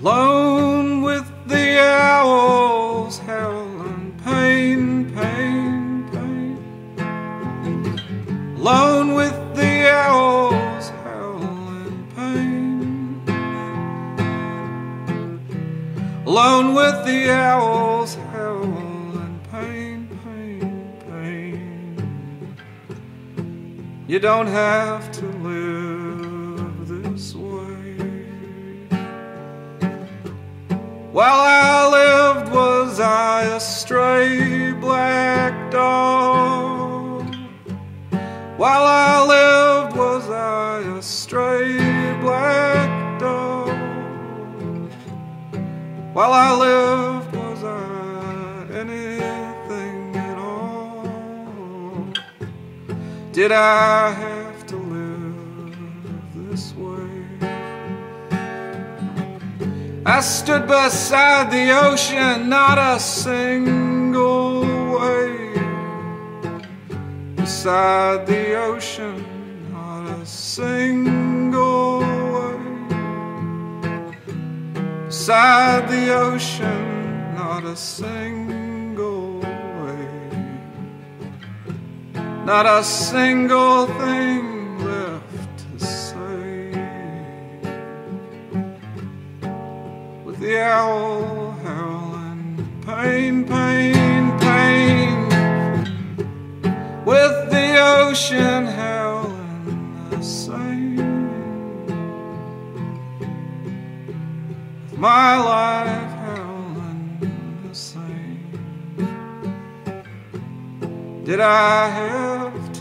Alone with the owls howling pain, pain, pain. Alone with the owls howling pain. Alone with the owls howling pain, pain, pain. You don't have to live While I lived, was I a stray black dog? While I lived, was I a stray black dog? While I lived, was I anything at all? Did I have I stood beside the ocean, not a single wave. Beside the ocean, not a single wave. Beside the ocean, not a single wave. Not a single thing the owl howling pain, pain, pain, with the ocean howling the same, with my life howling the same. Did I have